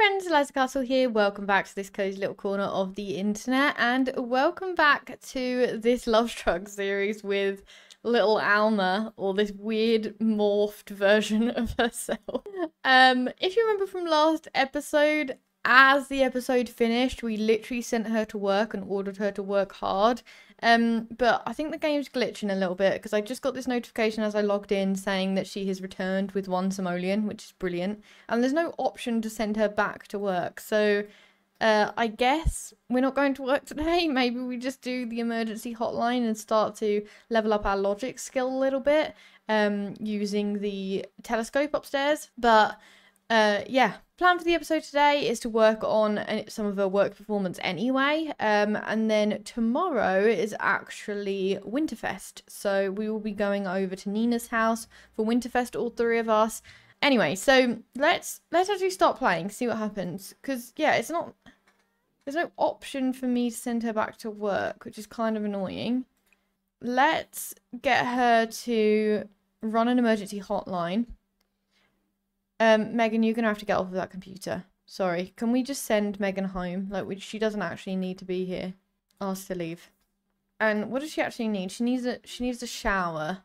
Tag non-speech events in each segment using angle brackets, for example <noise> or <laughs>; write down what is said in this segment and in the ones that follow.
friends, Eliza Castle here. Welcome back to this cozy little corner of the internet and welcome back to this Lovestruck series with little Alma or this weird morphed <laughs> version of herself. Um, if you remember from last episode, as the episode finished, we literally sent her to work and ordered her to work hard. Um, but I think the game's glitching a little bit because I just got this notification as I logged in saying that she has returned with one simoleon, which is brilliant. And there's no option to send her back to work. So uh, I guess we're not going to work today. <laughs> Maybe we just do the emergency hotline and start to level up our logic skill a little bit um, using the telescope upstairs. But uh, yeah, plan for the episode today is to work on uh, some of her work performance anyway. Um, and then tomorrow is actually Winterfest. So we will be going over to Nina's house for Winterfest, all three of us. Anyway, so let's let's actually start playing, see what happens. Because yeah, it's not there's no option for me to send her back to work, which is kind of annoying. Let's get her to run an emergency hotline um, Megan, you're gonna have to get off of that computer. Sorry. Can we just send Megan home? Like, she doesn't actually need to be here. Ask to leave. And what does she actually need? She needs a she needs a shower.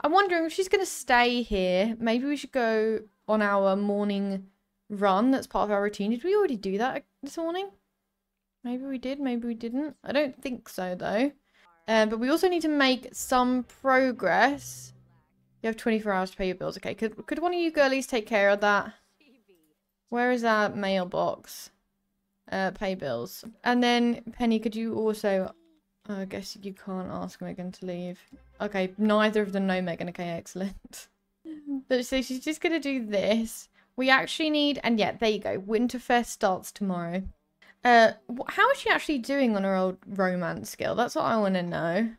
I'm wondering if she's gonna stay here. Maybe we should go on our morning run. That's part of our routine. Did we already do that this morning? Maybe we did. Maybe we didn't. I don't think so though. Um, but we also need to make some progress you have 24 hours to pay your bills. Okay, could, could one of you girlies take care of that? Where is our mailbox? Uh, pay bills. And then, Penny, could you also... I guess you can't ask Megan to leave. Okay, neither of them know Megan. Okay, excellent. <laughs> but so she's just going to do this. We actually need... And yeah, there you go. Winterfest starts tomorrow. Uh, how is she actually doing on her old romance skill? That's what I want to know.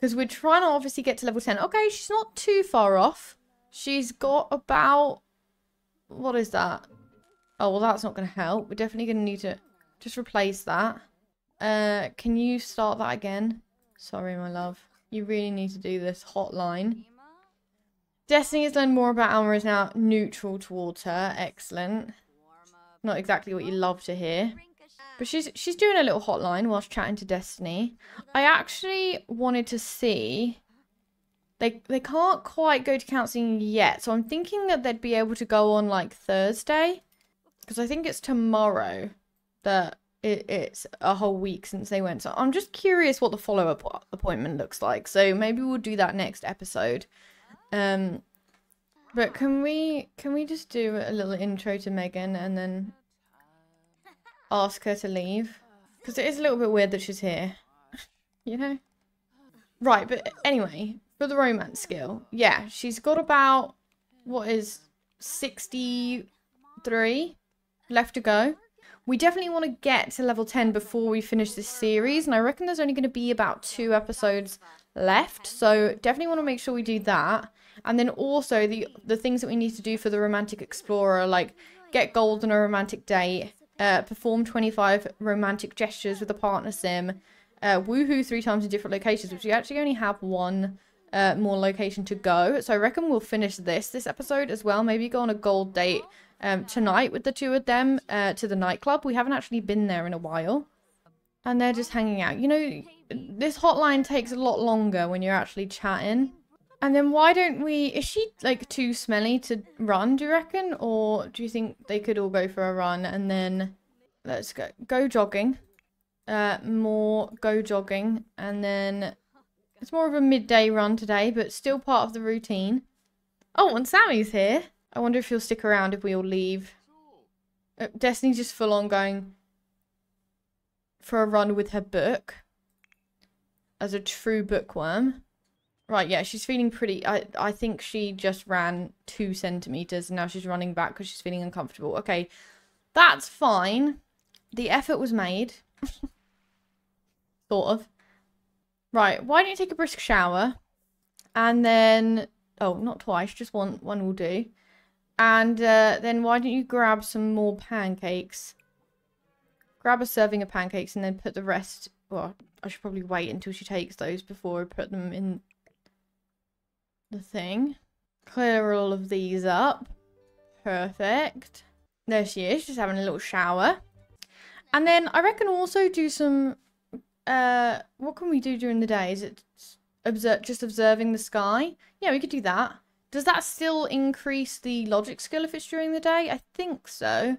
Because we're trying to obviously get to level 10. Okay, she's not too far off. She's got about... What is that? Oh, well, that's not going to help. We're definitely going to need to just replace that. Uh, can you start that again? Sorry, my love. You really need to do this hotline. Destinee has learned more about Alma is now neutral towards her. Excellent. Not exactly what you love to hear. But she's she's doing a little hotline whilst chatting to Destinee. I actually wanted to see they they can't quite go to counselling yet, so I'm thinking that they'd be able to go on like Thursday, because I think it's tomorrow that it, it's a whole week since they went. So I'm just curious what the follow up appointment looks like. So maybe we'll do that next episode. Um, but can we can we just do a little intro to Megan and then ask her to leave. Because it is a little bit weird that she's here. <laughs> you know? Right, but anyway, for the romance skill, yeah, she's got about, what is, 63 left to go. We definitely want to get to level 10 before we finish this series, and I reckon there's only going to be about two episodes left, so definitely want to make sure we do that. And then also the the things that we need to do for the romantic explorer, like get gold on a romantic date, uh, perform 25 romantic gestures with a partner sim, uh, woohoo three times in different locations, which we actually only have one uh, more location to go. So I reckon we'll finish this this episode as well. Maybe go on a gold date um, tonight with the two of them uh, to the nightclub. We haven't actually been there in a while. And they're just hanging out. You know, this hotline takes a lot longer when you're actually chatting. And then why don't we... Is she, like, too smelly to run, do you reckon? Or do you think they could all go for a run and then... Let's go. Go jogging. Uh, more go jogging. And then... It's more of a midday run today, but still part of the routine. Oh, and Sammy's here. I wonder if he'll stick around if we all leave. Uh, Destinee's just full on going for a run with her book. As a true bookworm. Right, yeah, she's feeling pretty... I, I think she just ran two centimetres and now she's running back because she's feeling uncomfortable. Okay, that's fine. The effort was made. <laughs> sort of. Right, why don't you take a brisk shower? And then... Oh, not twice, just one, one will do. And uh, then why don't you grab some more pancakes? Grab a serving of pancakes and then put the rest... Well, I should probably wait until she takes those before I put them in the thing. Clear all of these up. Perfect. There she is, just having a little shower. And then I reckon also do some, uh, what can we do during the day? Is it observe, just observing the sky? Yeah, we could do that. Does that still increase the logic skill if it's during the day? I think so.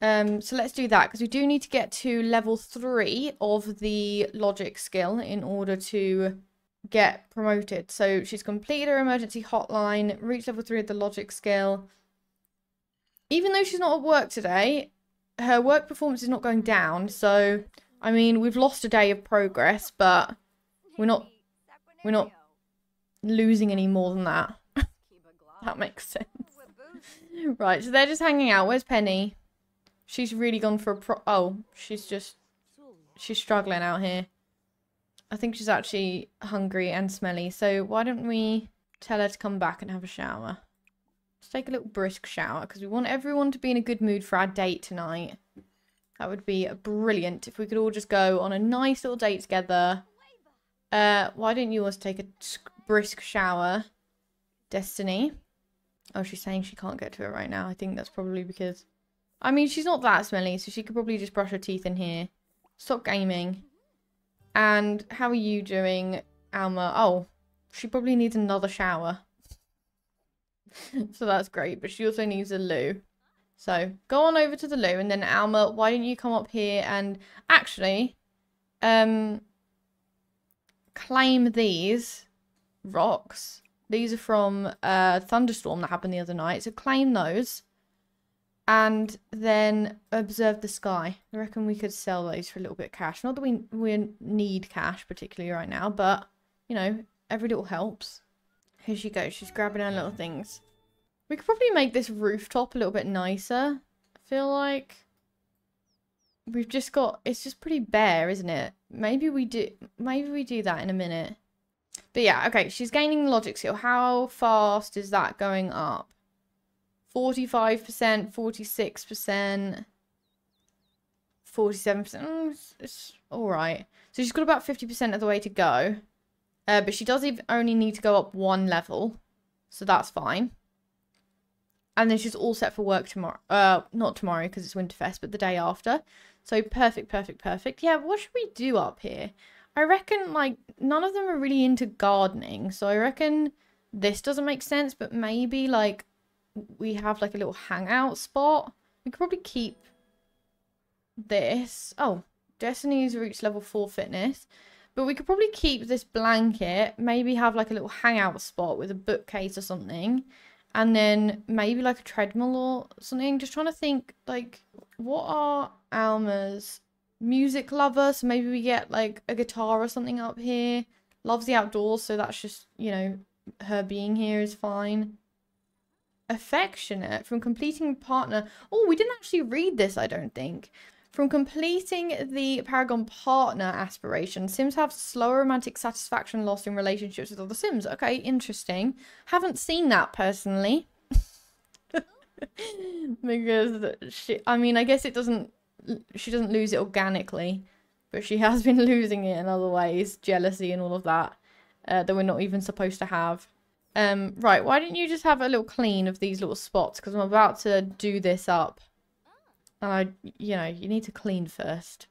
Um, so let's do that because we do need to get to level three of the logic skill in order to get promoted. So she's completed her emergency hotline, reached level three of the logic skill. Even though she's not at work today, her work performance is not going down. So, I mean, we've lost a day of progress, but we're not we're not losing any more than that. <laughs> that makes sense. <laughs> right, so they're just hanging out. Where's Penny? She's really gone for a pro- Oh, she's just... She's struggling out here. I think she's actually hungry and smelly. So why don't we tell her to come back and have a shower? Let's take a little brisk shower because we want everyone to be in a good mood for our date tonight. That would be brilliant if we could all just go on a nice little date together. Uh, why don't you also take a brisk shower? Destinee. Oh, she's saying she can't get to it right now. I think that's probably because I mean, she's not that smelly, so she could probably just brush her teeth in here. Stop gaming. And how are you doing, Alma? Oh, she probably needs another shower. <laughs> so that's great, but she also needs a loo. So go on over to the loo, and then Alma, why don't you come up here and actually um claim these rocks. These are from a thunderstorm that happened the other night. So claim those and then observe the sky. I reckon we could sell those for a little bit of cash. Not that we we need cash particularly right now, but you know, every little helps. Here she goes. She's grabbing her little things. We could probably make this rooftop a little bit nicer. I feel like we've just got it's just pretty bare, isn't it? Maybe we do maybe we do that in a minute. But yeah, okay, she's gaining logic skill. How fast is that going up? 45%, 46%, 47%. Mm, it's, it's all right. So she's got about 50% of the way to go. Uh, but she does only need to go up one level. So that's fine. And then she's all set for work tomorrow. Uh, not tomorrow because it's Winterfest, but the day after. So perfect, perfect, perfect. Yeah, what should we do up here? I reckon, like, none of them are really into gardening. So I reckon this doesn't make sense, but maybe, like, we have like a little hangout spot. We could probably keep this. Oh, Destinee's reached level 4 fitness. But we could probably keep this blanket, maybe have like a little hangout spot with a bookcase or something. And then maybe like a treadmill or something. Just trying to think like what are Alma's music lover? So maybe we get like a guitar or something up here. Loves the outdoors, so that's just, you know, her being here is fine affectionate from completing partner. Oh, we didn't actually read this, I don't think. From completing the Paragon partner aspiration, Sims have slower romantic satisfaction lost in relationships with other Sims. Okay, interesting. Haven't seen that personally. <laughs> because she, I mean, I guess it doesn't, she doesn't lose it organically, but she has been <laughs> losing it in other ways, jealousy and all of that, uh, that we're not even supposed to have. Um, right, why don't you just have a little clean of these little spots? Because I'm about to do this up. And I, you know, you need to clean first.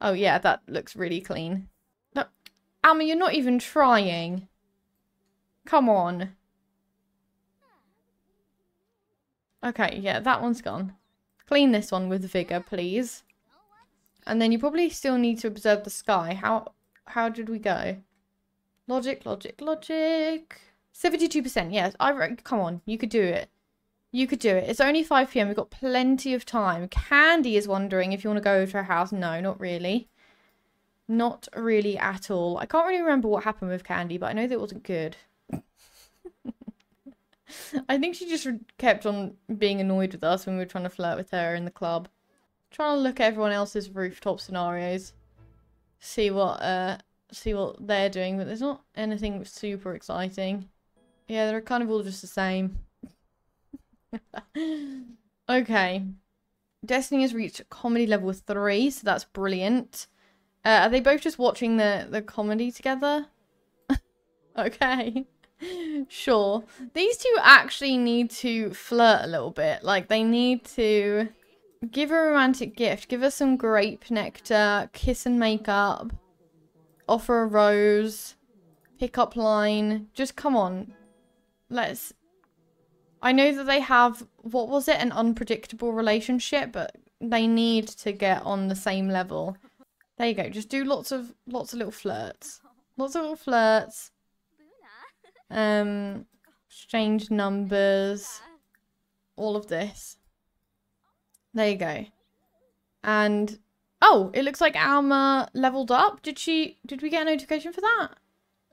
oh, yeah, that looks really clean. No, Alma, you're not even trying. Come on. Okay, yeah, that one's gone. Clean this one with vigor, please. And then you probably still need to observe the sky. How how did we go? Logic, logic, logic. 72%, yes. I Come on, you could do it. You could do it. It's only 5 p.m. We've got plenty of time. Candy is wondering if you want to go to her house. No, not really. Not really at all. I can't really remember what happened with Candy, but I know that it wasn't good. <laughs> I think she just kept on being annoyed with us when we were trying to flirt with her in the club. Trying to look at everyone else's rooftop scenarios. See what uh see what they're doing, but there's not anything super exciting. Yeah, they're kind of all just the same. <laughs> okay. Destinee has reached comedy level 3, so that's brilliant. Uh, are they both just watching the, the comedy together? <laughs> okay. <laughs> sure. These two actually need to flirt a little bit. Like, they need to give a romantic gift. Give her some grape nectar, kiss and make up, offer a rose, pickup line. Just come on. Let's... I know that they have, what was it, an unpredictable relationship, but they need to get on the same level. There you go. Just do lots of, lots of little flirts. Lots of little flirts. Um, exchange numbers. All of this. There you go. And, oh, it looks like Alma leveled up. Did she, did we get a notification for that?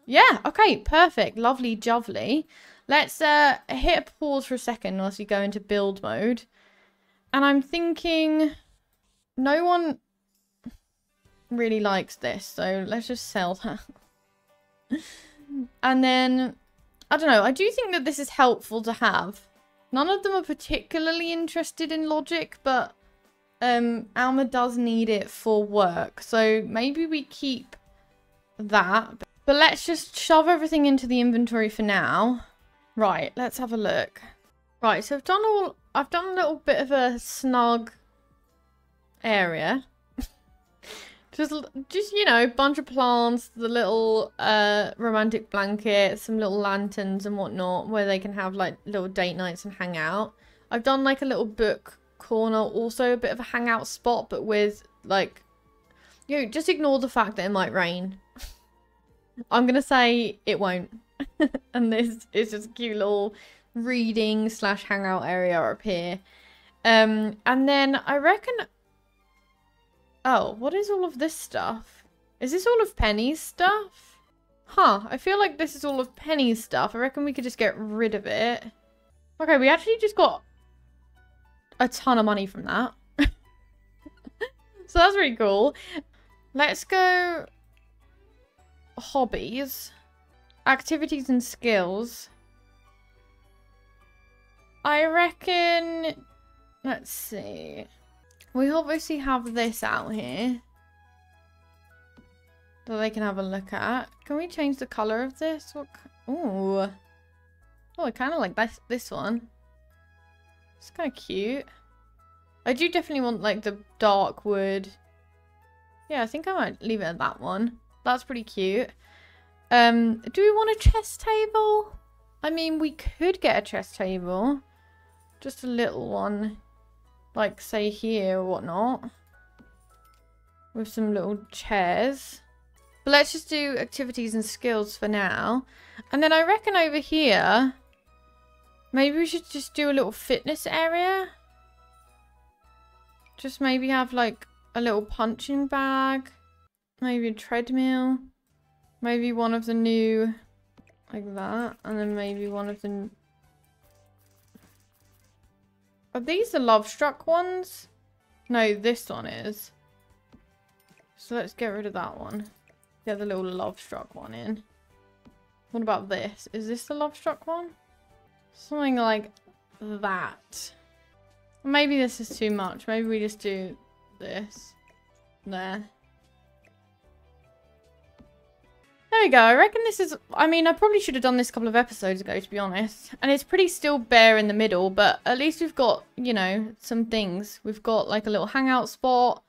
Yeah, okay, perfect. Lovely jovely. Let's uh, hit a pause for a second whilst we go into build mode. And I'm thinking no one really likes this, so let's just sell that. <laughs> and then, I don't know, I do think that this is helpful to have. None of them are particularly interested in logic, but um, Alma does need it for work. So maybe we keep that. But let's just shove everything into the inventory for now. Right, let's have a look. Right, so I've done all I've done a little bit of a snug area. <laughs> just just you know, bunch of plants, the little uh romantic blanket, some little lanterns and whatnot where they can have like little date nights and hang out. I've done like a little book corner, also a bit of a hangout spot, but with like you know, just ignore the fact that it might rain. <laughs> I'm gonna say it won't. <laughs> and this is just a cute little reading slash hangout area up here. Um, and then I reckon... Oh, what is all of this stuff? Is this all of Penny's stuff? Huh, I feel like this is all of Penny's stuff. I reckon we could just get rid of it. Okay, we actually just got a ton of money from that. <laughs> so that's really cool. Let's go hobbies, activities and skills. I reckon... Let's see. We obviously have this out here. That they can have a look at. Can we change the colour of this? What? Ooh. Oh, I kind of like this, this one. It's kind of cute. I do definitely want like the dark wood. Yeah, I think I might leave it at that one. That's pretty cute. Um, do we want a chess table? I mean, we could get a chess table. Just a little one. Like, say here or whatnot. With some little chairs. But let's just do activities and skills for now. And then I reckon over here, maybe we should just do a little fitness area. Just maybe have like a little punching bag. Maybe a treadmill. Maybe one of the new, like that. And then maybe one of the are these the love struck ones? No, this one is. So let's get rid of that one. Get the little love struck one in. What about this? Is this the love struck one? Something like that. Maybe this is too much. Maybe we just do this. There. There we go. I reckon this is... I mean, I probably should have done this a couple of episodes ago, to be honest. And it's pretty still bare in the middle, but at least we've got, you know, some things. We've got, like, a little hangout spot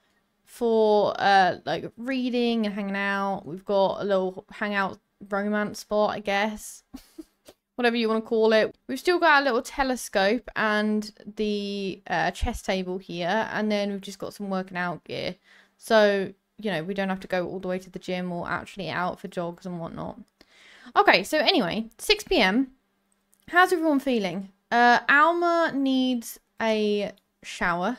for, uh, like, reading and hanging out. We've got a little hangout romance spot, I guess. <laughs> Whatever you want to call it. We've still got our little telescope and the uh, chess table here. And then we've just got some working out gear. So, you know, we don't have to go all the way to the gym or actually out for jogs and whatnot. Okay, so anyway, 6 p.m. How's everyone feeling? Uh, Alma needs a shower.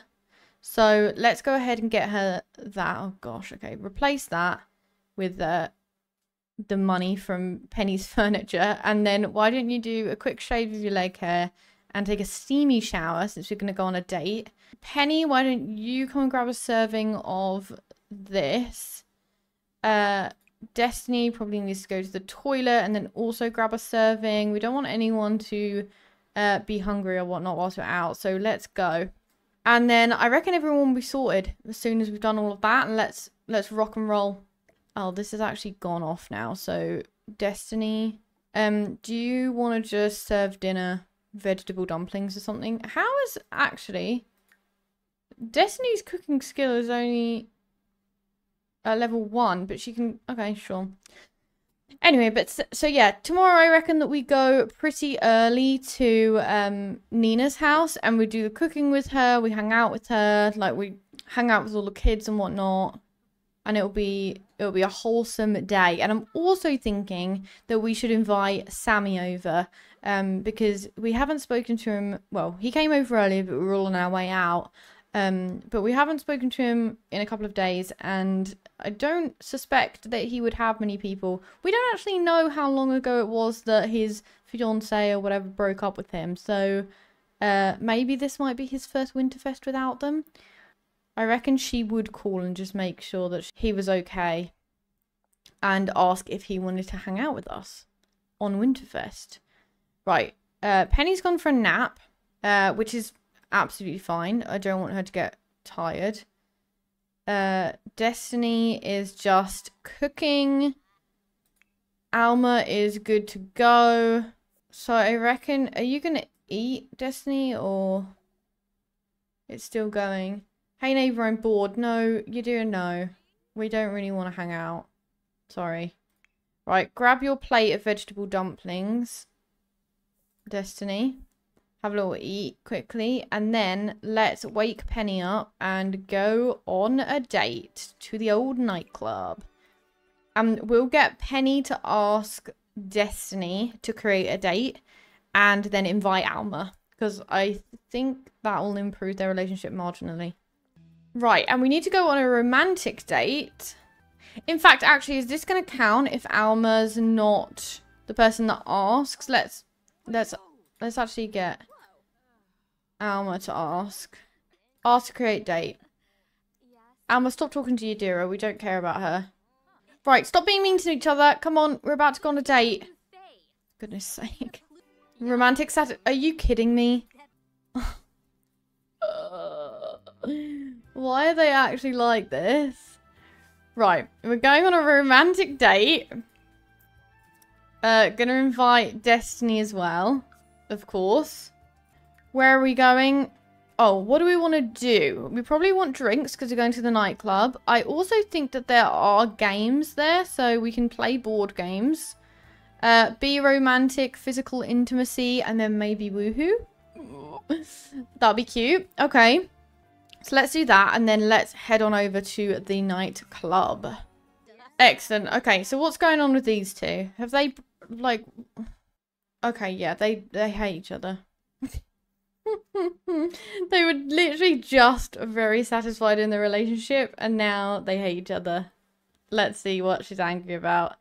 So let's go ahead and get her that. Oh gosh, okay. Replace that with uh, the money from Penny's <laughs> furniture. And then why don't you do a quick shave of your leg hair and take a steamy shower since we're going to go on a date. Penny, why don't you come and grab a serving of this. Uh, Destinee probably needs to go to the toilet and then also grab a serving. We don't want anyone to uh, be hungry or whatnot whilst we're out. So let's go. And then I reckon everyone will be sorted as soon as we've done all of that. And let's let's rock and roll. Oh, this has actually gone off now. So Destinee Um, do you want to just serve dinner, vegetable dumplings or something? How is actually Destinee's cooking skill is only at level one, but she can. Okay, sure. Anyway, but so, so, yeah, tomorrow I reckon that we go pretty early to um Nina's house and we do the cooking with her. We hang out with her, like we hang out with all the kids and whatnot, and it'll be it'll be a wholesome day. And I'm also thinking that we should invite Sammy over, um, because we haven't spoken to him. Well, he came over earlier, but we were all on our way out. Um, but we haven't spoken to him in a couple of days, and I don't suspect that he would have many people. We don't actually know how long ago it was that his fiance or whatever broke up with him, so uh, maybe this might be his first Winterfest without them. I reckon she would call and just make sure that he was okay and ask if he wanted to hang out with us on Winterfest. Right, uh, Penny's gone for a nap, uh, which is absolutely fine. I don't want her to get tired. Uh, Destinee is just cooking. Alma is good to go. So I reckon, are you going to eat, Destinee, or it's still going? Hey neighbor, I'm bored. No, you're doing no. We don't really want to hang out. Sorry. Right, grab your plate of vegetable dumplings. Destinee have a little eat quickly, and then let's wake Penny up and go on a date to the old nightclub. And we'll get Penny to ask Destinee to create a date and then invite Alma because I think that will improve their relationship marginally. Right, and we need to go on a romantic date. In fact, actually, is this going to count if Alma's not the person that asks? Let's let's let's actually get Alma to ask. Ask to create date. Alma, stop talking to Yadira. We don't care about her. Right, stop being mean to each other. Come on, we're about to go on a date. Goodness sake. Romantic sat- Are you kidding me? <laughs> Why are they actually like this? Right, we're going on a romantic date. Uh, gonna invite Destinee as well, of course. Where are we going? Oh, what do we want to do? We probably want drinks because we're going to the nightclub. I also think that there are games there, so we can play board games. Uh, be romantic, physical intimacy, and then maybe woohoo. <laughs> That'd be cute. Okay. So let's do that, and then let's head on over to the nightclub. Excellent. Okay, so what's going on with these two? Have they, like... Okay, yeah, they, they hate each other. <laughs> they were literally just very satisfied in the relationship and now they hate each other. Let's see what she's angry about.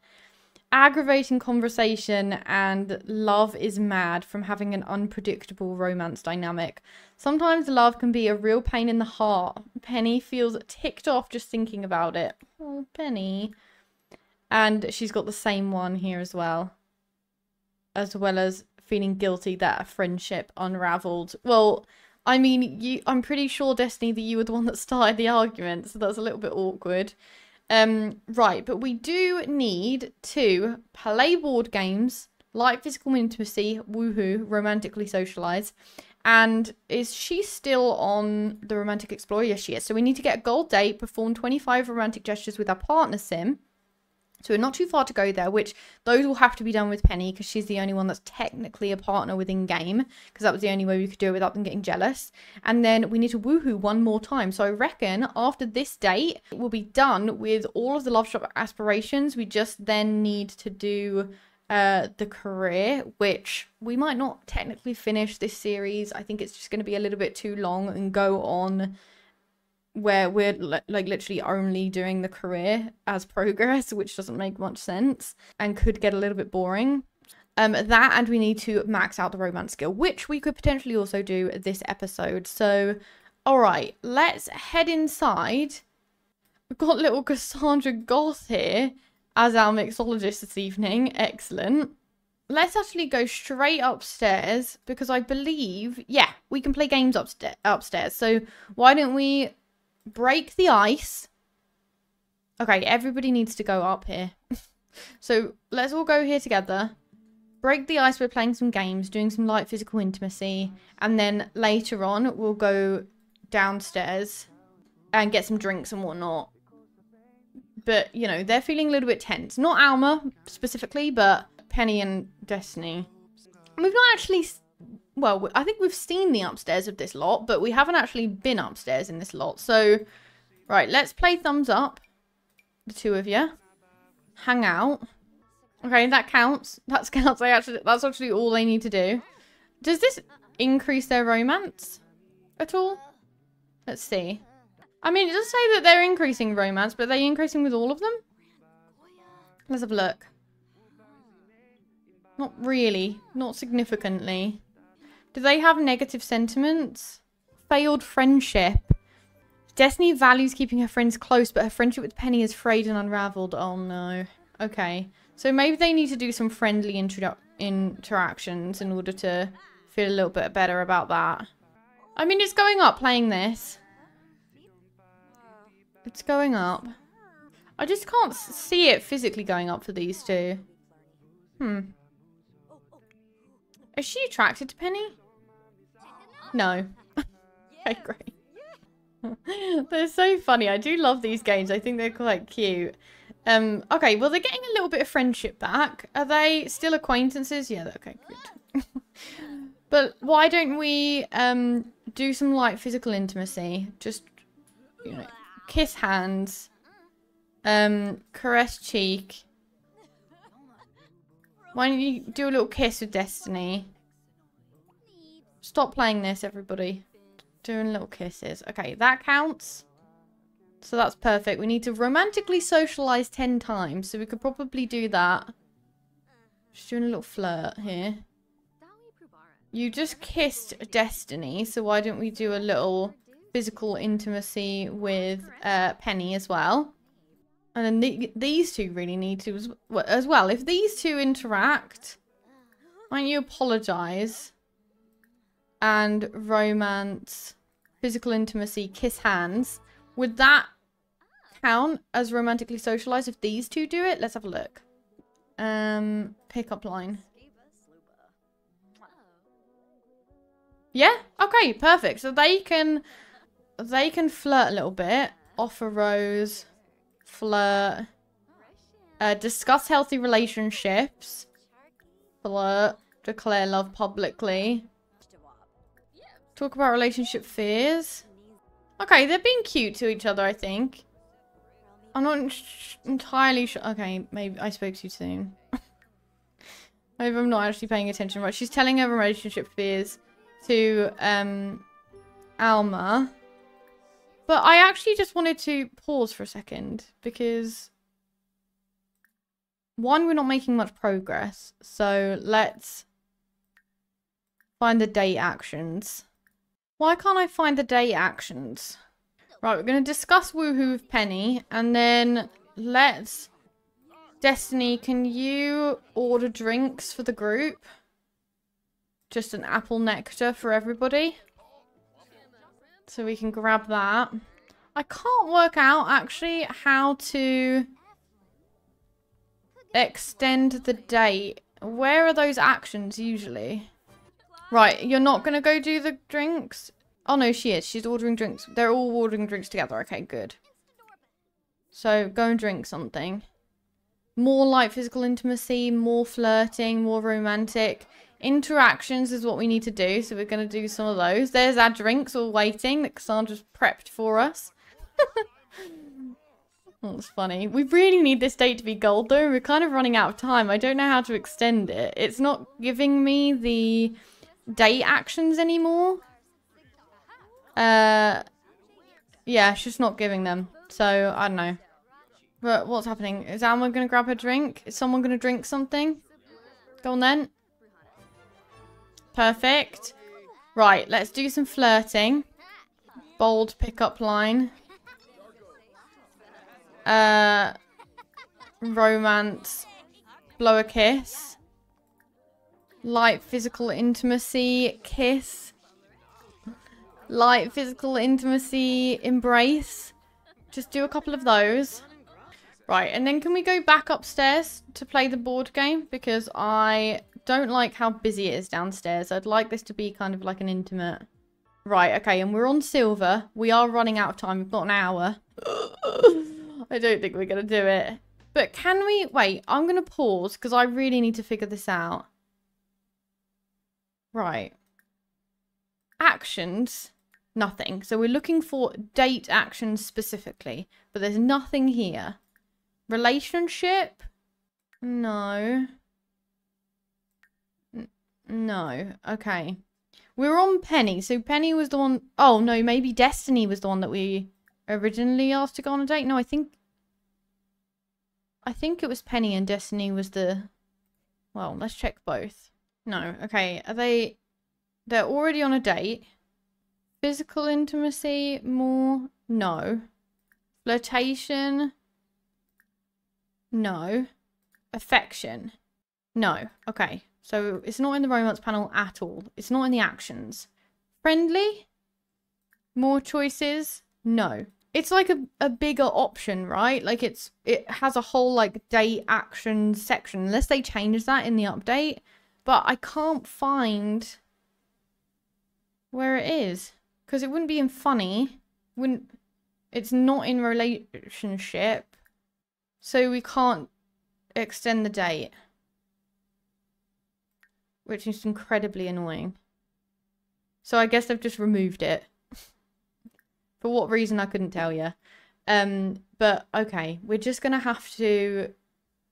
Aggravating conversation and love is mad from having an unpredictable romance dynamic. Sometimes love can be a real pain in the heart. Penny feels ticked off just thinking about it. Oh, Penny. And she's got the same one here as well. As well as feeling guilty that a friendship unraveled. Well, I mean, you I'm pretty sure Destinee that you were the one that started the argument, so that's a little bit awkward. Um right, but we do need to play board games, like physical intimacy, woohoo, romantically socialize. And is she still on the romantic explorer? Yes, she is. So we need to get a gold date, perform 25 romantic gestures with our partner sim so we're not too far to go there, which those will have to be done with Penny because she's the only one that's technically a partner within game because that was the only way we could do it without them getting jealous. And then we need to woohoo one more time. So I reckon after this date, we'll be done with all of the Lovestruck aspirations. We just then need to do uh, the career, which we might not technically finish this series. I think it's just going to be a little bit too long and go on where we're like literally only doing the career as progress, which doesn't make much sense and could get a little bit boring. Um, that and we need to max out the romance skill, which we could potentially also do this episode. So, all right, let's head inside. We've got little Cassandra Goth here as our mixologist this evening. Excellent. Let's actually go straight upstairs because I believe, yeah, we can play games upstairs. upstairs. So why don't we break the ice. Okay, everybody needs to go up here. <laughs> so let's all go here together. break the ice we're playing some games, doing some light physical intimacy, and then later on we'll go downstairs and get some drinks and whatnot. But, you know, they're feeling a little bit tense. Not Alma specifically, but Penny and Destinee. We've not actually... Well, I think we've seen the upstairs of this lot, but we haven't actually been upstairs in this lot. So, right, let's play thumbs up. The two of you. Hang out. Okay, that counts. That counts. I actually, that's actually all they need to do. Does this increase their romance at all? Let's see. I mean, it does say that they're increasing romance, but they're increasing with all of them? Let's have a look. Not really. Not significantly. Do they have negative sentiments? Failed friendship. Destinee values keeping her friends close, but her friendship with Penny is frayed and unraveled. Oh no. Okay. So maybe they need to do some friendly interactions in order to feel a little bit better about that. I mean, it's going up playing this. It's going up. I just can't see it physically going up for these two. Hmm. Is she attracted to Penny? No. <laughs> okay, great. <laughs> they're so funny. I do love these games. I think they're quite cute. Um, okay, well, they're getting a little bit of friendship back. Are they still acquaintances? Yeah, okay, good. <laughs> but why don't we um, do some light physical intimacy? Just, you know, kiss hands, um, caress cheek. Why don't you do a little kiss with Destinee? Stop playing this, everybody. Doing little kisses. Okay, that counts. So that's perfect. We need to romantically socialize 10 times. So we could probably do that. Just doing a little flirt here. You just kissed Destinee. So why don't we do a little physical intimacy with uh, Penny as well? And then the these two really need to as, as well. If these two interact, why don't you apologize? And romance, physical intimacy, kiss hands. Would that count as romantically socialized if these two do it? Let's have a look. Um, pickup line. Yeah? Okay, perfect. So they can they can flirt a little bit. Offer rose. Flirt. Uh, discuss healthy relationships. Flirt. Declare love publicly. Talk about relationship fears. Okay, they're being cute to each other, I think. I'm not entirely sure. Okay, maybe I spoke too soon. <laughs> maybe I'm not actually paying attention right. She's telling her relationship fears to um, Alma. But I actually just wanted to pause for a second because one, we're not making much progress. So let's find the date actions. Why can't I find the day actions? Right, we're going to discuss Woohoo with Penny. And then let's... Destinee, can you order drinks for the group? Just an apple nectar for everybody. So we can grab that. I can't work out, actually, how to extend the date. Where are those actions, usually? Right, you're not going to go do the drinks? Oh no, she is. She's ordering drinks. They're all ordering drinks together. Okay, good. So, go and drink something. More light physical intimacy, more flirting, more romantic. Interactions is what we need to do, so we're going to do some of those. There's our drinks all waiting that Cassandra's prepped for us. <laughs> That's funny. We really need this date to be gold, though. We're kind of running out of time. I don't know how to extend it. It's not giving me the date actions anymore. Uh, yeah, she's not giving them. So, I don't know. But what's happening? Is Alma going to grab her drink? Is someone going to drink something? Go on then. Perfect. Right, let's do some flirting. Bold pickup line. Uh, romance. Blow a kiss. Light physical intimacy. Kiss light physical intimacy embrace. Just do a couple of those. Right, and then can we go back upstairs to play the board game? Because I don't like how busy it is downstairs. I'd like this to be kind of like an intimate... Right, okay, and we're on silver. We are running out of time. We've got an hour. <laughs> I don't think we're going to do it. But can we... Wait, I'm going to pause because I really need to figure this out. Right. Actions. Nothing. So we're looking for date actions specifically. But there's nothing here. Relationship? No. N no. Okay. We're on Penny. So Penny was the one... Oh, no. Maybe Destinee was the one that we originally asked to go on a date. No, I think... I think it was Penny and Destinee was the... Well, let's check both. No. Okay. Are they... They're already on a date. Physical intimacy? More? No. Flirtation? No. Affection? No. Okay. So it's not in the romance panel at all. It's not in the actions. Friendly? More choices? No. It's like a, a bigger option, right? Like it's it has a whole like date action section. Unless they change that in the update. But I can't find where it is. Because it wouldn't be in funny. Wouldn't it's not in relationship. So we can't extend the date which is incredibly annoying. So I guess they've just removed it. <laughs> For what reason, I couldn't tell you. Um, but okay, we're just to have to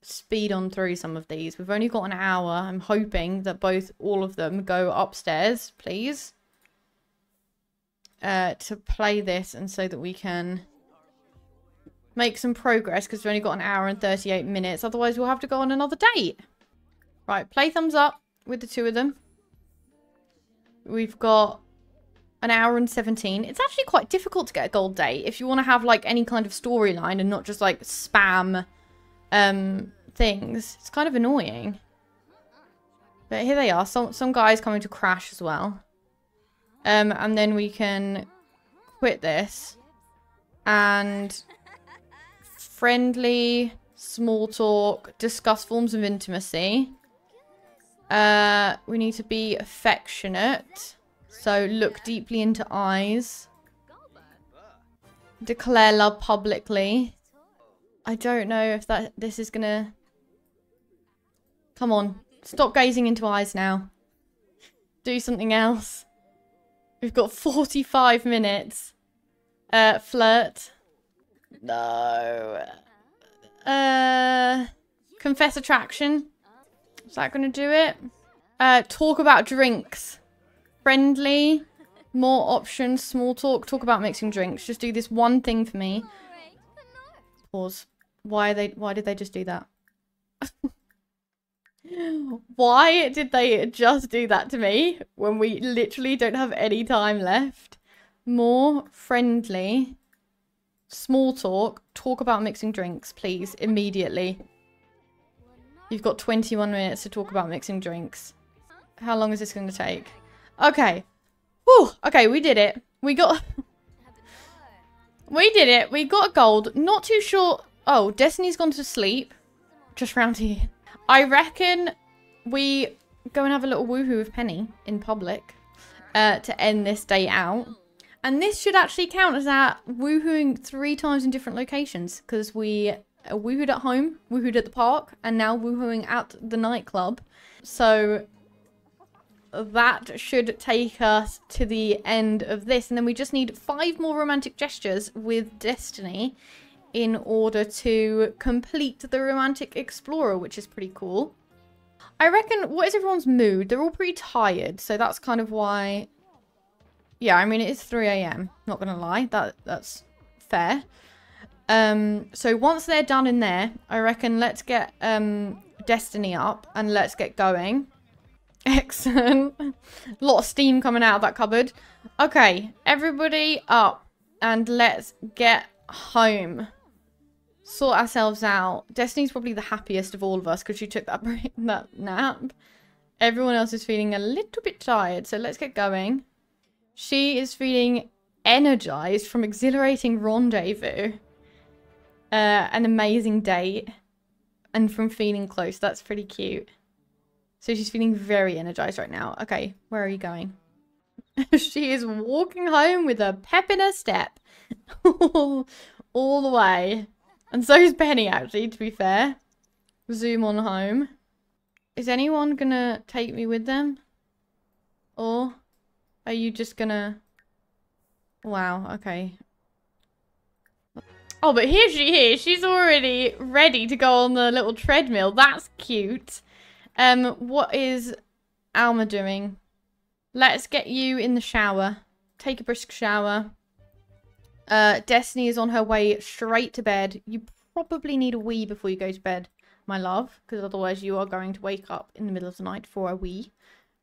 speed on through some of these. We've only got an hour. I'm hoping that both, all of them go upstairs, please. Uh, to play this and so that we can make some progress because we've only got an hour and 38 minutes. Otherwise, we'll have to go on another date. Right, play thumbs up with the two of them. We've got an hour and 17. It's actually quite difficult to get a gold date if you want to have like any kind of storyline and not just like spam um, things. It's kind of annoying. But here they are. Some, some guys coming to crash as well. Um, and then we can quit this. And friendly, small talk, discuss forms of intimacy. Uh, we need to be affectionate. So look deeply into eyes. Declare love publicly. I don't know if that this is gonna... Come on. Stop gazing into eyes now. Do something else. We've got 45 minutes. Uh, flirt. No. Uh, confess attraction. Is that going to do it? Uh, talk about drinks. Friendly. More options. Small talk. Talk about mixing drinks. Just do this one thing for me. Pause. Why they? Why did they just do that? <laughs> why did they just do that to me when we literally don't have any time left? More friendly. Small talk. Talk about mixing drinks, please, immediately. You've got 21 minutes to talk about mixing drinks. How long is this going to take? Okay. Whew. Okay, we did it. We got... <laughs> we did it. We got gold. Not too sure... Oh, Destinee's gone to sleep. Just round here. I reckon we go and have a little woohoo with Penny in public uh, to end this day out. And this should actually count as our woohooing three times in different locations because we uh, woohooed at home, woohooed at the park, and now woohooing at the nightclub. So that should take us to the end of this. And then we just need five more romantic gestures with Destinee in order to complete the Romantic Explorer, which is pretty cool. I reckon, what is everyone's mood? They're all pretty tired, so that's kind of why... Yeah, I mean, it is 3 a.m. Not gonna lie, that that's fair. Um, so once they're done in there, I reckon let's get um, Destinee up and let's get going. <laughs> Excellent. A <laughs> lot of steam coming out of that cupboard. Okay, everybody up and let's get home. Sort ourselves out. Destinee's probably the happiest of all of us because she took that <laughs> break, that nap. Everyone else is feeling a little bit tired, so let's get going. She is feeling energized from exhilarating rendezvous uh, an amazing date and from feeling close. That's pretty cute. So she's feeling very energized right now. Okay, where are you going? <laughs> she is walking home with a pep in her step. all, <laughs> all the way. And so is Penny, actually, to be fair. Zoom on home. Is anyone gonna take me with them? Or are you just gonna... Wow, okay. Oh, but here she is. She's already ready to go on the little treadmill. That's cute. Um, what is Alma doing? Let's get you in the shower. Take a brisk shower. Uh, Destinee is on her way straight to bed. You probably need a wee before you go to bed, my love, because otherwise you are going to wake up in the middle of the night for a wee.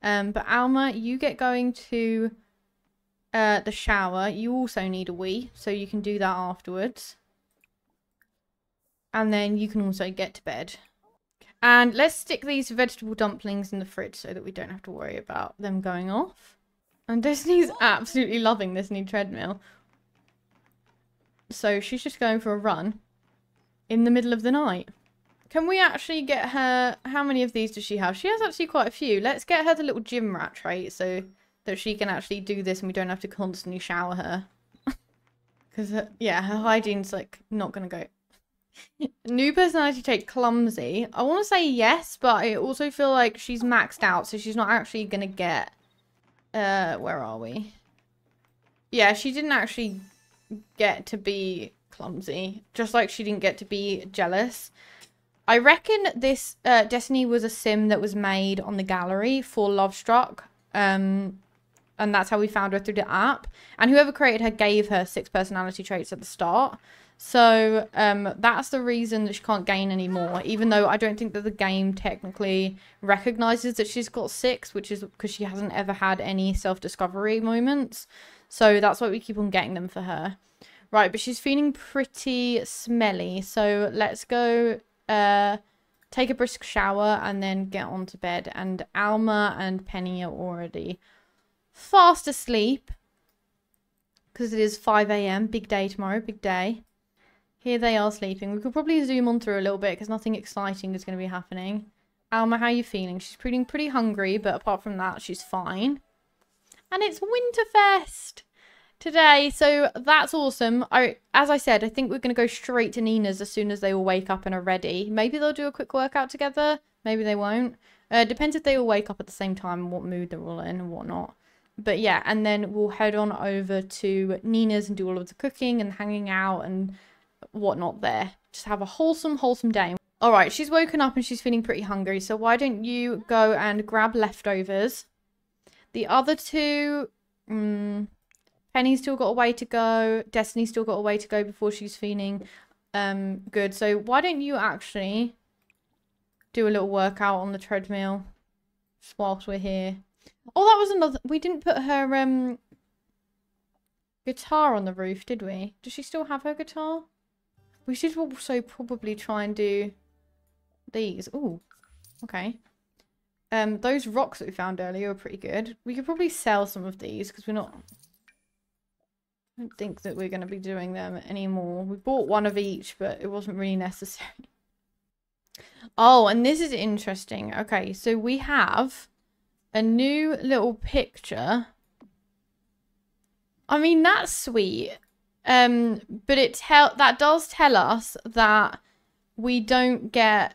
Um, but Alma, you get going to uh, the shower. You also need a wee, so you can do that afterwards. And then you can also get to bed. And let's stick these vegetable dumplings in the fridge so that we don't have to worry about them going off. And Destinee's absolutely loving this new treadmill. So she's just going for a run in the middle of the night. Can we actually get her... How many of these does she have? She has actually quite a few. Let's get her the little gym rat trait so that she can actually do this and we don't have to constantly shower her. <laughs> Because, yeah, her hygiene's, like, not going to go <laughs> New personality trait, clumsy. I want to say yes, but I also feel like she's maxed out, so she's not actually going to get... Uh, where are we? Yeah, she didn't actually get to be clumsy. Just like she didn't get to be jealous. I reckon this uh, Destinee was a sim that was made on the gallery for Lovestruck. Um, and that's how we found her through the app. And whoever created her gave her six personality traits at the start. So um, that's the reason that she can't gain anymore, even though I don't think that the game technically recognizes that she's got six, which is because she hasn't ever had any self-discovery moments. So that's why we keep on getting them for her. Right, but she's feeling pretty smelly, so let's go uh, take a brisk shower and then get on to bed. And Alma and Penny are already fast asleep because it is 5 a.m. Big day tomorrow, big day. Here they are sleeping. We could probably zoom on through a little bit because nothing exciting is going to be happening. Alma, how are you feeling? She's feeling pretty hungry, but apart from that, she's fine. And it's Winterfest today, so that's awesome. I, As I said, I think we're going to go straight to Nina's as soon as they all wake up and are ready. Maybe they'll do a quick workout together. Maybe they won't. Uh, depends if they all wake up at the same time and what mood they're all in and whatnot. But yeah, and then we'll head on over to Nina's and do all of the cooking and hanging out and whatnot there. Just have a wholesome, wholesome day. All right, she's woken up and she's feeling pretty hungry. So why don't you go and grab leftovers? The other two, um, Penny's still got a way to go. Destinee's still got a way to go before she's feeling um, good. So why don't you actually do a little workout on the treadmill whilst we're here? Oh, that was another. We didn't put her um guitar on the roof, did we? Does she still have her guitar? We should also probably try and do these. Oh, okay. Um, those rocks that we found earlier were pretty good. We could probably sell some of these because we're not... I don't think that we're going to be doing them anymore. We bought one of each, but it wasn't really necessary. <laughs> Oh, and this is interesting. Okay, so we have a new little picture. I mean, that's sweet. Um, but it tell that does tell us that we don't get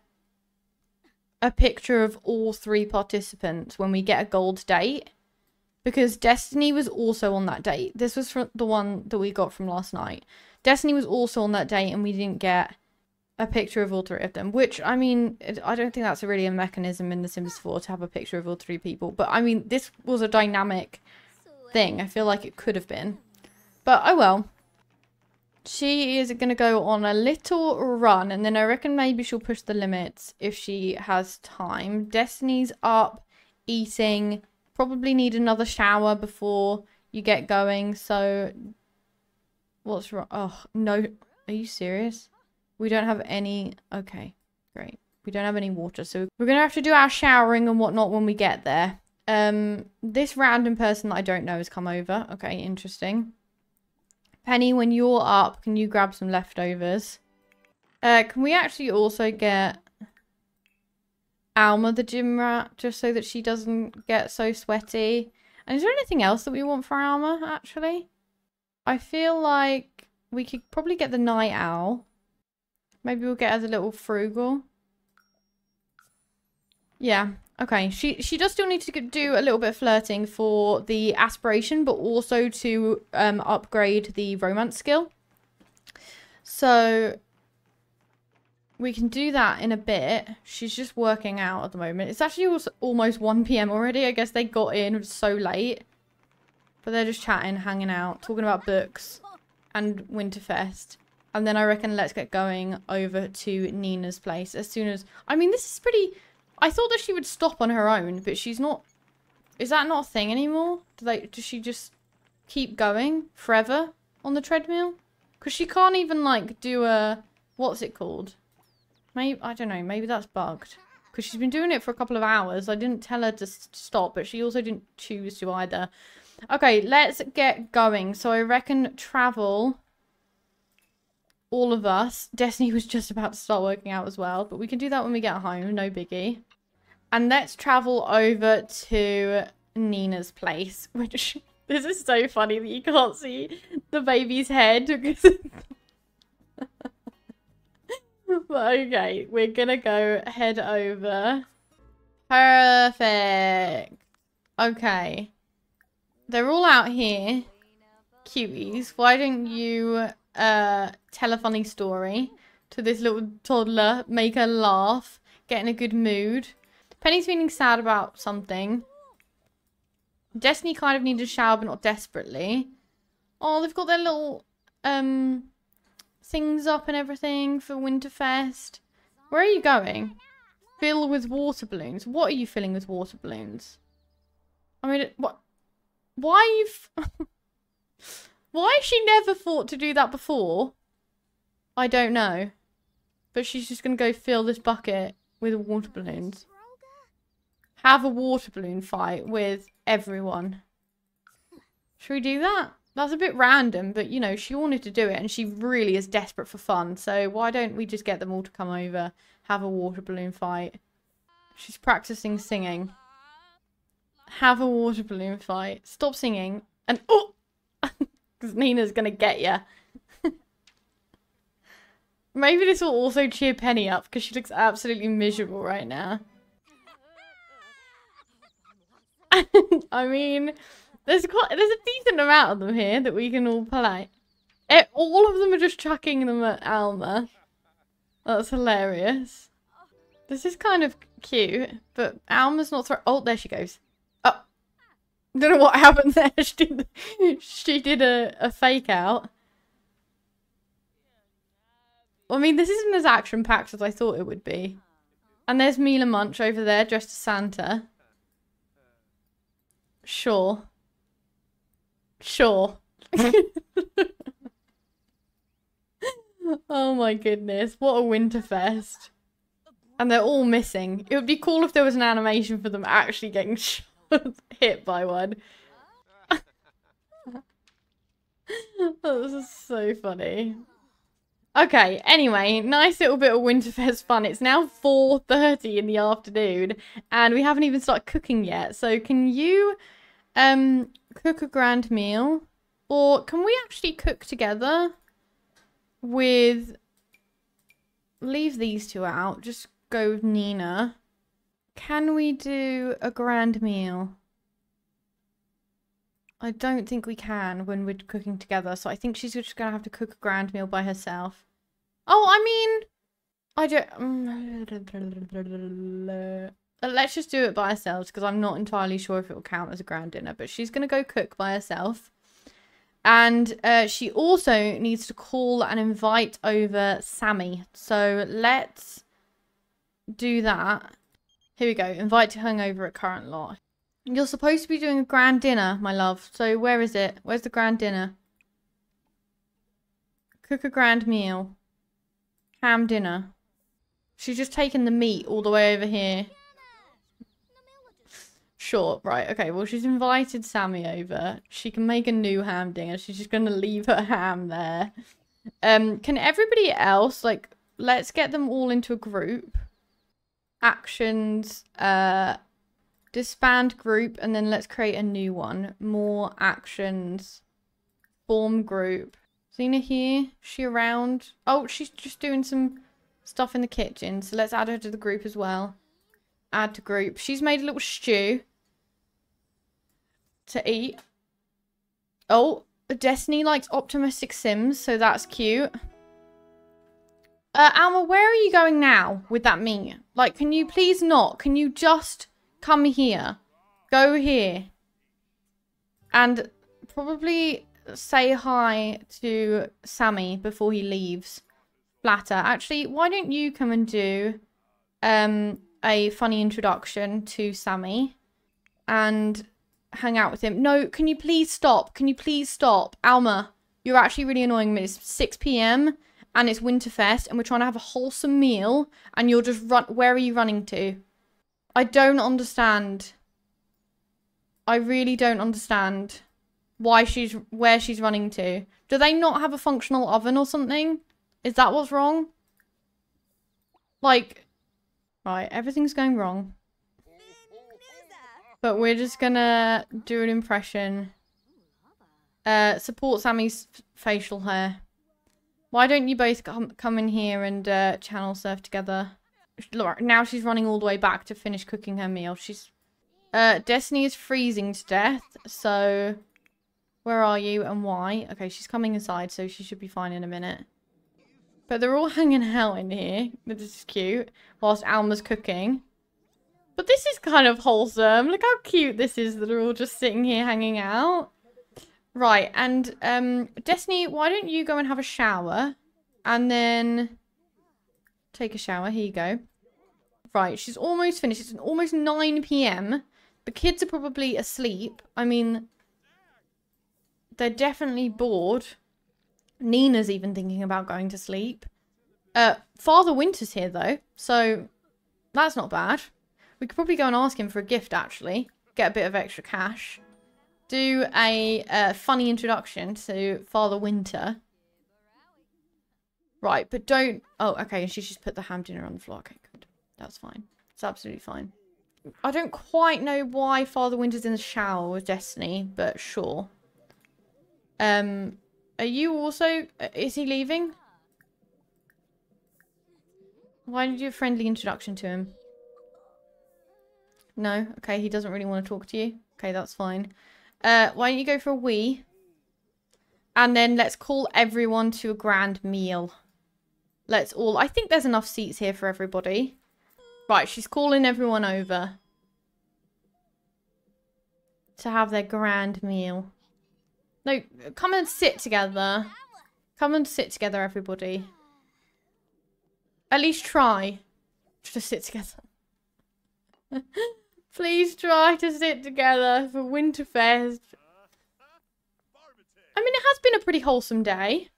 a picture of all three participants when we get a gold date because Destinee was also on that date. This was from the one that we got from last night. Destinee was also on that date and we didn't get a picture of all three of them, which I mean, I don't think that's really a mechanism in The Sims 4 to have a picture of all three people. But I mean, this was a dynamic thing. I feel like it could have been. But oh well. She is going to go on a little run and then I reckon maybe she'll push the limits if she has time. Destinee's up, eating, probably need another shower before you get going. So, what's wrong? Oh, no. Are you serious? We don't have any... Okay, great. We don't have any water, so we're going to have to do our showering and whatnot when we get there. Um, This random person that I don't know has come over. Okay, interesting. Penny, when you're up, can you grab some leftovers? Uh, can we actually also get Alma the gym rat just so that she doesn't get so sweaty. And is there anything else that we want for Alma, actually? I feel like we could probably get the night owl. Maybe we'll get as a little frugal. Yeah, okay. She she does still need to do a little bit of flirting for the aspiration, but also to um, upgrade the romance skill. So we can do that in a bit. She's just working out at the moment. It's actually almost 1 p.m. already. I guess they got in so late. But they're just chatting, hanging out, talking about books and Winterfest. And then I reckon let's get going over to Nina's place as soon as... I mean, this is pretty... I thought that she would stop on her own, but she's not... Is that not a thing anymore? Do they, does she just keep going forever on the treadmill? Because she can't even, like, do a... What's it called? Maybe, I don't know, maybe that's bugged. Because she's been doing it for a couple of hours. I didn't tell her to stop, but she also didn't choose to either. Okay, let's get going. So I reckon travel, all of us. Destinee was just about to start working out as well, but we can do that when we get home, no biggie. And let's travel over to Nina's place, <laughs> which this is so funny that you can't see the baby's head <laughs> because okay, we're gonna go head over. Perfect. Okay. They're all out here. Cuties. Why don't you uh, tell a funny story to this little toddler, make her laugh, get in a good mood. Penny's feeling sad about something. Destinee kind of needs a shower, but not desperately. Oh, they've got their little um things up and everything for Winterfest. Where are you going? Fill with water balloons. What are you filling with water balloons? I mean, what? Why you? <laughs> Why she never thought to do that before? I don't know. But she's just going to go fill this bucket with water balloons. Have a water balloon fight with everyone. Should we do that? That's a bit random, but you know, she wanted to do it and she really is desperate for fun. So why don't we just get them all to come over, have a water balloon fight. She's practicing singing. Have a water balloon fight. Stop singing. And oh! Because Nina's to get you. <laughs> Maybe this will also cheer Penny up because she looks absolutely miserable right now. <laughs> I mean, there's quite there's a decent amount of them here that we can all play. It, eh, all of them are just chucking them at Alma. That's hilarious. This is kind of cute, but Alma's not throw- Oh, there she goes. Don't know what happened there. <laughs> She did, she did a, a fake out. I mean, this isn't as action-packed as I thought it would be. And there's Mila Munch over there dressed as Santa. Sure. Sure. <laughs> oh my goodness. What a Winterfest. And they're all missing. It would be cool if there was an animation for them actually getting <laughs> <laughs> hit by one. <laughs> This is so funny. Okay, anyway, nice little bit of Winterfest fun. It's now 4.30 in the afternoon, and we haven't even started cooking yet. So can you um, cook a grand meal? Or can we actually cook together with... Leave these two out. Just go with Nina. Can we do a grand meal? I don't think we can when we're cooking together. So I think she's just going to have to cook a grand meal by herself. Oh, I mean... I don't... Uh, <laughs> let's just do it by ourselves because I'm not entirely sure if it will count as a grand dinner. But she's going to go cook by herself. And uh, she also needs to call and invite over Sammy. So let's do that. Here we go. Invite to hung over at current lot. You're supposed to be doing a grand dinner, my love. So where is it? Where's the grand dinner? Cook a grand meal. Ham dinner. She's just taken the meat all the way over here. Sure, right, okay, well she's invited Sammy over. She can make a new ham dinner. She's just gonna leave her ham there. Um, can everybody else, like, let's get them all into a group. Actions, uh, disband group, and then let's create a new one. More actions, form group. Xena here, she around? Oh, she's just doing some stuff in the kitchen. So let's add her to the group as well. Add to group. She's made a little stew to eat. Oh, Destinee likes optimistic sims, so that's cute. Uh, Alma, where are you going now with that meat? Like, can you please not? Can you just come here? Go here. And probably say hi to Sammy before he leaves. Flatter. Actually, why don't you come and do um, a funny introduction to Sammy and hang out with him? No, can you please stop? Can you please stop? Alma, you're actually really annoying me. It's 6 p.m. and it's Winterfest and we're trying to have a wholesome meal and you're just run- where are you running to? I don't understand. I really don't understand why she's where she's running to. Do they not have a functional oven or something? Is that what's wrong? Like, right, everything's going wrong. But we're just gonna do an impression. Uh, support Sammy's facial hair. Why don't you both come, come in here and uh, channel surf together? Look, now she's running all the way back to finish cooking her meal. She's... Uh, Destinee is freezing to death, so... Where are you and why? Okay, she's coming inside, so she should be fine in a minute. But they're all <laughs> hanging out in here. This is cute. Whilst Alma's cooking. But this is kind of wholesome. Look how cute this is that they're all just sitting here hanging out. Right, and um, Destinee, why don't you go and have a shower? And then take a shower. Here you go. Right, she's almost finished. It's almost 9 p.m. The kids are probably asleep. I mean, they're definitely bored. Nina's even thinking about going to sleep. Uh, Father Winter's here, though, so that's not bad. We could probably go and ask him for a gift, actually. Get a bit of extra cash. Do a funny introduction to Father Winter. Right, but don't... Oh, okay, and she's just put the ham dinner on the floor. Okay, good. That's fine. It's absolutely fine. I don't quite know why Father Winter's in the shower with Destinee, but sure. Um, are you also... Uh, is he leaving? Why did you do a friendly introduction to him? No? Okay, he doesn't really want to talk to you. Okay, that's fine. Uh, why don't you go for a wee? And then let's call everyone to a grand meal. Let's all... I think there's enough seats here for everybody. Right, she's calling everyone over. To have their grand meal. No, come and sit together. Come and sit together, everybody. At least try to sit together. <laughs> Please try to sit together for Winterfest. I mean, it has been a pretty wholesome day.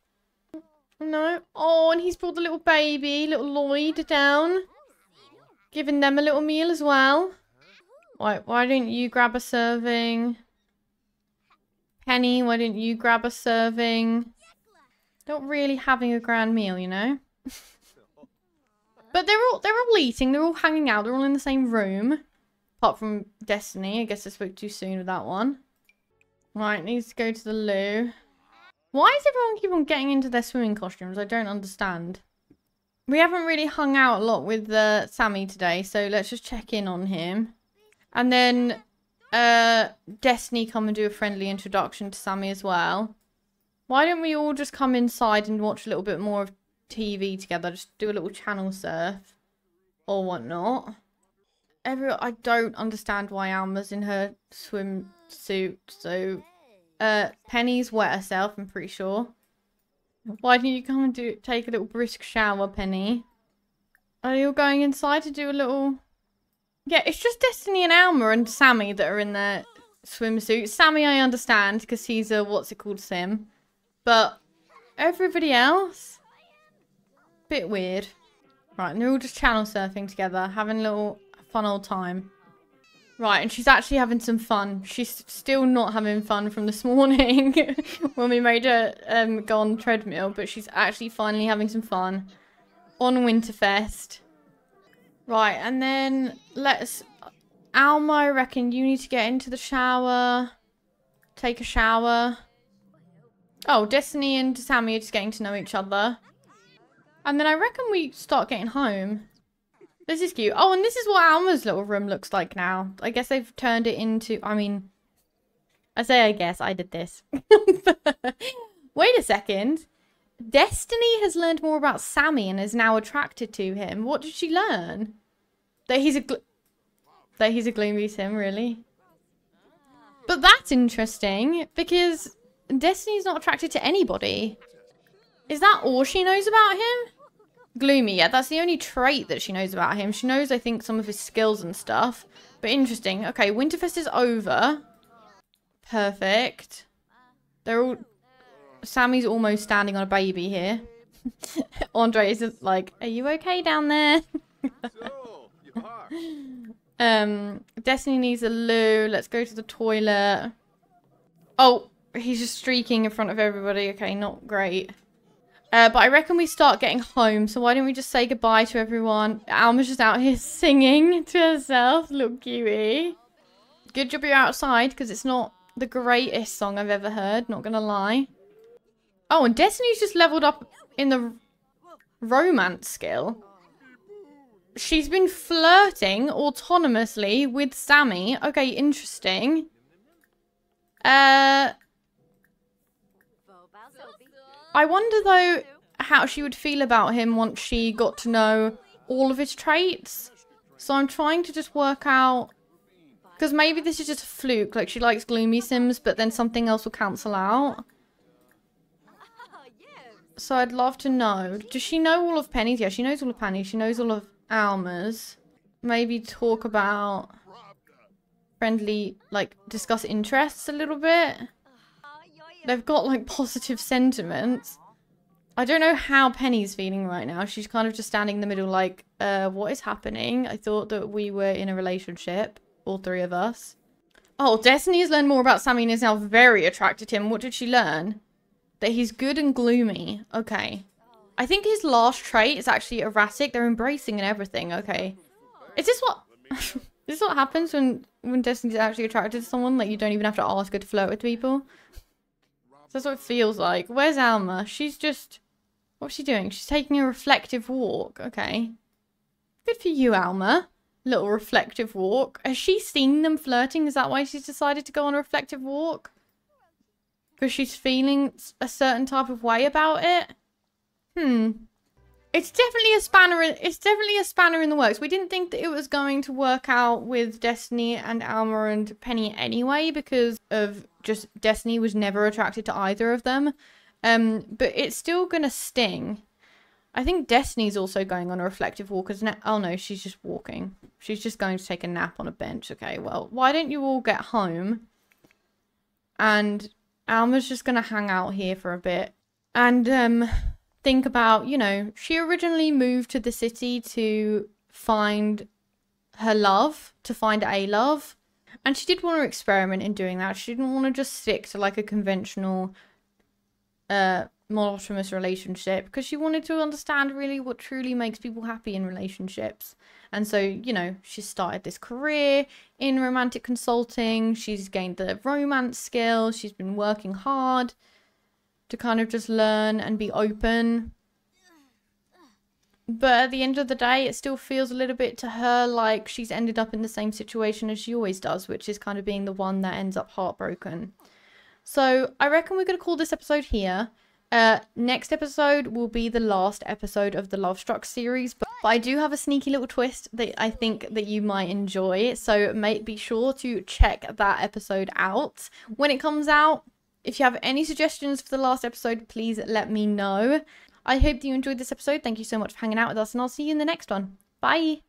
No. Oh, and he's brought the little baby, little Lloyd, down. Giving them a little meal as well. Why, why didn't you grab a serving? Penny, why didn't you grab a serving? Not really having a grand meal, you know? <laughs> but they're all they're all eating, they're all hanging out, they're all in the same room. Apart from Destinee. I guess I spoke too soon with that one. Right, needs to go to the loo. Why does everyone keep on getting into their swimming costumes? I don't understand. We haven't really hung out a lot with uh, Sammy today, so let's just check in on him. And then uh, Destinee come and do a friendly introduction to Sammy as well. Why don't we all just come inside and watch a little bit more of TV together? Just do a little channel surf or whatnot every I don't understand why Alma's in her swimsuit. So, uh, Penny's wet herself. I'm pretty sure. Why don't you come and do take a little brisk shower, Penny? Are you going inside to do a little? Yeah, it's just Destinee and Alma and Sammy that are in their swimsuits. Sammy, I understand because he's a what's it called sim, but everybody else, bit weird. Right, and they're all just channel surfing together, having a little fun old time. Right, and she's actually having some fun. She's still not having fun from this <laughs> morning <laughs> when we made her um, go on treadmill, but she's actually finally having some fun on Winterfest. Right, and then let's... Alma, I reckon you need to get into the shower. Take a shower. Oh, Destinee and Sammy are just getting to know each other. And then I reckon we start getting home. This is cute. Oh, and this is what Alma's little room looks like now. I guess they've turned it into... I mean... I say I guess. I did this. <laughs> Wait a second. Destinee has learned more about Sammy and is now attracted to him. What did she learn? That he's a... That he's a gloomy sim, really? But that's interesting, because Destinee's not attracted to anybody. Is that all she knows about him? Gloomy, yeah, that's the only trait that she knows about him. She knows, I think, some of his skills and stuff. But interesting. Okay, Winterfest is over. Perfect. They're all... Sammy's almost standing on a baby here. <laughs> Andre is like, are you okay down there? <laughs> um, Destinee needs a loo. Let's go to the toilet. Oh, he's just streaking in front of everybody. Okay, not great. Uh, but I reckon we start getting home. So why don't we just say goodbye to everyone? Alma's just out here <laughs> singing to herself. Look cutie. Good job you're outside because it's not the greatest song I've ever heard. Not to lie. Oh, and Destinee's just leveled up in the romance skill. She's been flirting autonomously with Sammy. Okay, interesting. Uh, I wonder, though, how she would feel about him once she got to know all of his traits. So I'm trying to just work out... Because maybe this is just a fluke. Like, she likes gloomy sims, but then something else will cancel out. So I'd love to know. Does she know all of Penny's? Yeah, she knows all of Penny's. She knows all of Alma's. Maybe talk about friendly, like, discuss interests a little bit. They've got like positive sentiments. I don't know how Penny's feeling right now. She's kind of just standing in the middle like, uh, what is happening? I thought that we were in a relationship, all three of us. Oh, Destinee has learned more about Sammy and is now very attracted to him. What did she learn? That he's good and gloomy. Okay. I think his last trait is actually erratic. They're embracing and everything. Okay. Is this what... <laughs> is this what happens when, when Destinee's actually attracted to someone? Like, you don't even have to ask her to flirt with people? That's what it feels like. Where's Alma? She's just... What's she doing? She's taking a reflective walk. Okay. Good for you, Alma. Little reflective walk. Has she seen them flirting? Is that why she's decided to go on a reflective walk? Because she's feeling a certain type of way about it? Hmm. It's definitely a spanner. In, it's definitely a spanner in the works. We didn't think that it was going to work out with Destinee and Alma and Penny anyway because of just Destinee was never attracted to either of them. Um, but it's still gonna sting. I think Destinee's also going on a reflective walk as oh no, she's just walking. She's just going to take a nap on a bench. Okay, well, why don't you all get home? And Alma's just gonna hang out here for a bit. And um think about, you know, she originally moved to the city to find her love, to find a love. And she did want to experiment in doing that. She didn't want to just stick to like a conventional uh monogamous relationship because she wanted to understand really what truly makes people happy in relationships. And so, you know, she started this career in romantic consulting. She's gained the romance skills. She's been working hard to kind of just learn and be open. But at the end of the day, it still feels a little bit to her like she's ended up in the same situation as she always does, which is kind of being the one that ends up heartbroken. So I reckon we're going to call this episode here. Uh, next episode will be the last episode of the Lovestruck series, but, but I do have a sneaky little twist that I think that you might enjoy. So make be sure to check that episode out when it comes out. If you have any suggestions for the last episode, please let me know. I hope that you enjoyed this episode. Thank you so much for hanging out with us, and I'll see you in the next one. Bye!